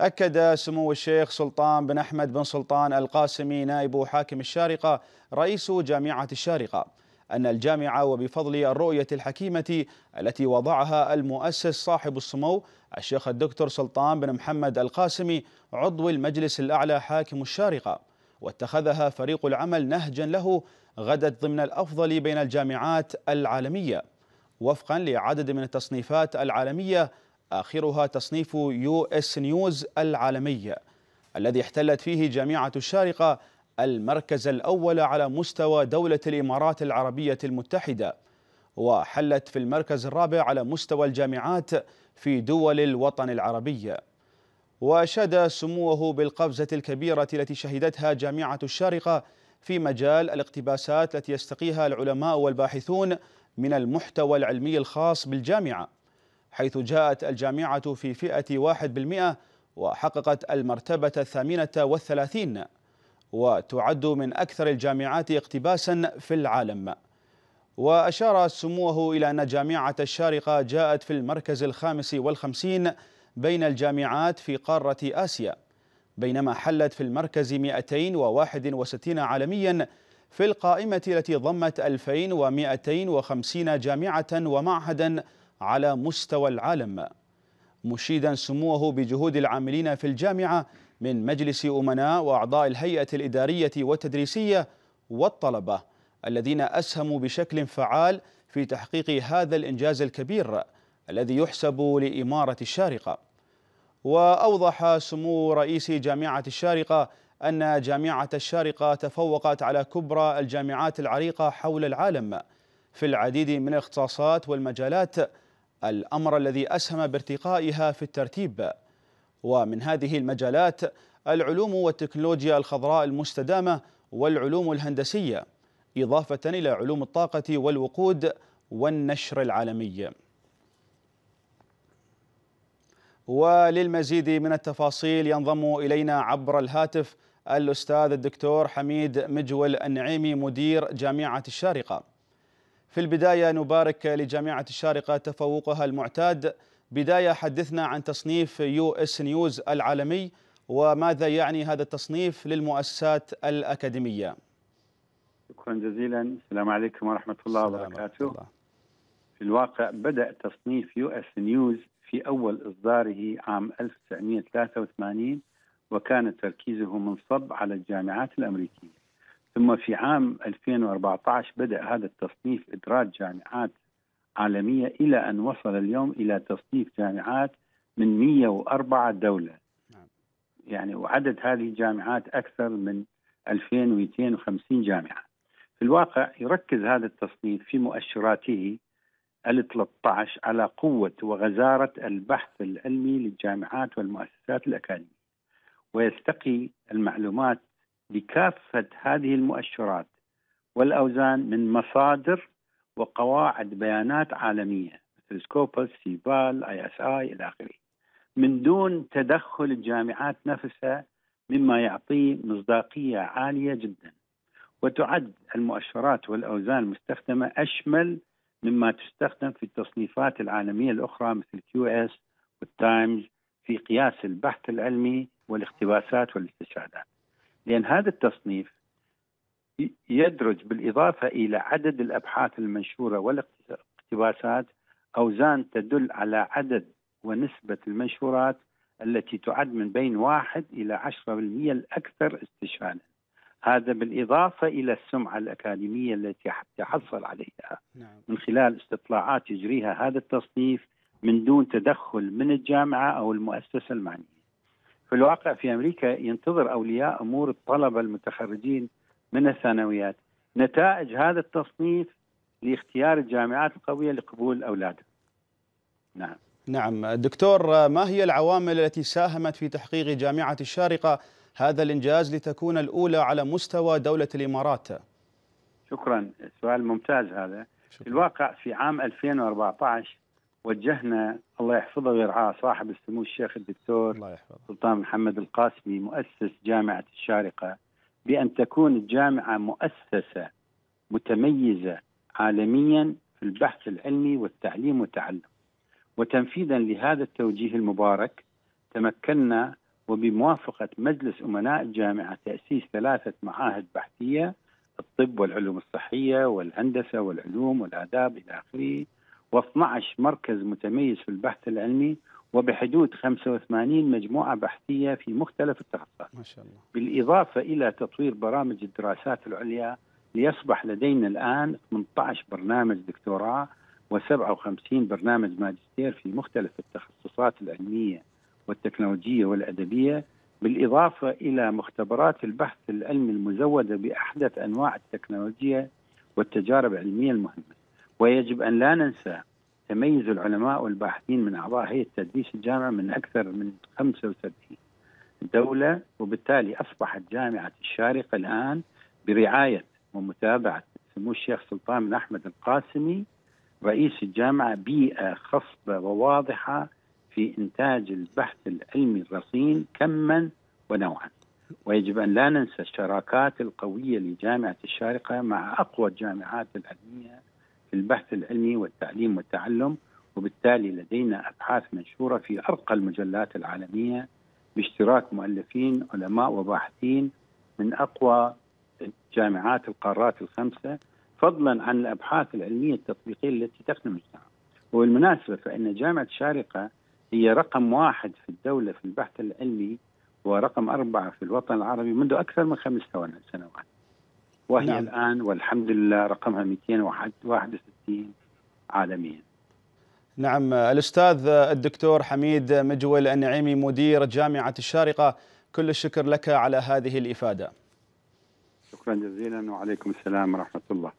أكد سمو الشيخ سلطان بن أحمد بن سلطان القاسمي نائب حاكم الشارقة رئيس جامعة الشارقة أن الجامعة وبفضل الرؤية الحكيمة التي وضعها المؤسس صاحب السمو الشيخ الدكتور سلطان بن محمد القاسمي عضو المجلس الأعلى حاكم الشارقة واتخذها فريق العمل نهجا له غدت ضمن الأفضل بين الجامعات العالمية وفقا لعدد من التصنيفات العالمية آخرها تصنيف U.S. News العالمي الذي احتلت فيه جامعة الشارقة المركز الأول على مستوى دولة الإمارات العربية المتحدة وحلت في المركز الرابع على مستوى الجامعات في دول الوطن العربي. وأشاد سموه بالقفزة الكبيرة التي شهدتها جامعة الشارقة في مجال الاقتباسات التي يستقيها العلماء والباحثون من المحتوى العلمي الخاص بالجامعة. حيث جاءت الجامعة في فئة واحد بالمئة وحققت المرتبة الثامنة والثلاثين وتعد من أكثر الجامعات اقتباسا في العالم. وأشار سموه إلى أن جامعة الشارقة جاءت في المركز الخامس والخمسين بين الجامعات في قارة آسيا بينما حلت في المركز 261 عالميا في القائمة التي ضمت 2250 جامعة ومعهدا على مستوى العالم. مشيدا سموه بجهود العاملين في الجامعة من مجلس أمناء وأعضاء الهيئة الإدارية والتدريسية والطلبة الذين أسهموا بشكل فعال في تحقيق هذا الإنجاز الكبير الذي يحسب لإمارة الشارقة. وأوضح سمو رئيس جامعة الشارقة أن جامعة الشارقة تفوقت على كبرى الجامعات العريقة حول العالم في العديد من الاختصاصات والمجالات الأمر الذي أسهم بارتقائها في الترتيب. ومن هذه المجالات العلوم والتكنولوجيا الخضراء المستدامة والعلوم الهندسية إضافة إلى علوم الطاقة والوقود والنشر العالمي. وللمزيد من التفاصيل ينضم إلينا عبر الهاتف الأستاذ الدكتور حميد مجول النعيمي مدير جامعة الشارقة. في البداية نبارك لجامعة الشارقة تفوقها المعتاد. بداية حدثنا عن تصنيف U.S. News العالمي وماذا يعني هذا التصنيف للمؤسسات الأكاديمية. شكرا جزيلا. السلام عليكم ورحمة الله وبركاته. الله. في الواقع بدأ تصنيف U.S. News في أول إصداره عام 1983 وكان تركيزه منصب على الجامعات الأمريكية. ثم في عام 2014 بدأ هذا التصنيف إدراج جامعات عالمية إلى أن وصل اليوم إلى تصنيف جامعات من 104 دولة. نعم. يعني وعدد هذه الجامعات أكثر من 2250 جامعة. في الواقع يركز هذا التصنيف في مؤشراته ال 13 على قوة وغزارة البحث العلمي للجامعات والمؤسسات الأكاديمية. ويستقي المعلومات لكافة هذه المؤشرات والأوزان من مصادر وقواعد بيانات عالمية مثل Scopus، SciVal، ISI إلى آخره. من دون تدخل الجامعات نفسها مما يعطيه مصداقية عالية جدا. وتعد المؤشرات والأوزان المستخدمة أشمل مما تستخدم في التصنيفات العالمية الأخرى مثل QS وال Times في قياس البحث العلمي والاقتباسات والاستشهادات. لأن هذا التصنيف يدرج بالإضافة إلى عدد الأبحاث المنشورة والاقتباسات أوزان تدل على عدد ونسبة المنشورات التي تعد من بين واحد إلى عشرة بالمئة الأكثر استشهادا. هذا بالإضافة إلى السمعة الأكاديمية التي يحصل عليها. نعم. من خلال استطلاعات يجريها هذا التصنيف من دون تدخل من الجامعة أو المؤسسة المعنية. في الواقع في أمريكا ينتظر أولياء أمور الطلبة المتخرجين من الثانويات نتائج هذا التصنيف لاختيار الجامعات القوية لقبول اولادهم. نعم. نعم، دكتور ما هي العوامل التي ساهمت في تحقيق جامعة الشارقة هذا الإنجاز لتكون الأولى على مستوى دولة الإمارات؟ شكرا، سؤال ممتاز هذا. شكرا. في الواقع في عام 2014 وجهنا الله يحفظه ويرعاه صاحب السمو الشيخ الدكتور الله يحفظه. سلطان محمد القاسمي مؤسس جامعة الشارقة بأن تكون الجامعة مؤسسة متميزة عالميا في البحث العلمي والتعليم والتعلم وتنفيذا لهذا التوجيه المبارك تمكنا وبموافقة مجلس أمناء الجامعة تأسيس ثلاثة معاهد بحثية الطب والعلوم الصحية والهندسة والعلوم والآداب إلى آخره و12 مركز متميز في البحث العلمي وبحدود 85 مجموعة بحثية في مختلف التخصصات ما شاء الله. بالإضافة إلى تطوير برامج الدراسات العليا ليصبح لدينا الآن 18 برنامج دكتوراه و57 برنامج ماجستير في مختلف التخصصات العلمية والتكنولوجية والأدبية بالإضافة إلى مختبرات البحث العلمي المزودة بأحدث أنواع التكنولوجيا والتجارب العلمية المهمة ويجب أن لا ننسى تميز العلماء والباحثين من أعضاء هيئة تدريس الجامعة من أكثر من 75 دولة وبالتالي أصبحت جامعة الشارقة الآن برعاية ومتابعة سمو الشيخ سلطان بن أحمد القاسمي رئيس الجامعة بيئة خصبة وواضحة في إنتاج البحث العلمي الرصين كما ونوعا. ويجب أن لا ننسى الشراكات القوية لجامعة الشارقة مع أقوى الجامعات العلمية البحث العلمي والتعليم والتعلم وبالتالي لدينا أبحاث منشورة في أرقى المجلات العالمية باشتراك مؤلفين علماء وباحثين من أقوى جامعات القارات الخمسة فضلا عن الأبحاث العلمية التطبيقية التي تخدم المجتمع وبالمناسبة فإن جامعة الشارقة هي رقم واحد في الدولة في البحث العلمي ورقم أربعة في الوطن العربي منذ أكثر من خمس سنوات. وهي نعم. الآن والحمد لله رقمها 261 عالميا. نعم الأستاذ الدكتور حميد مجول النعيمي مدير جامعة الشارقة. كل الشكر لك على هذه الإفادة. شكرا جزيلا وعليكم السلام ورحمة الله.